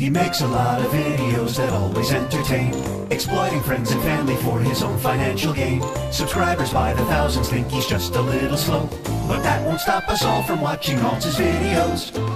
He makes a lot of videos that always entertain, exploiting friends and family for his own financial gain. Subscribers by the thousands think he's just a little slow, but that won't stop us all from watching all his videos.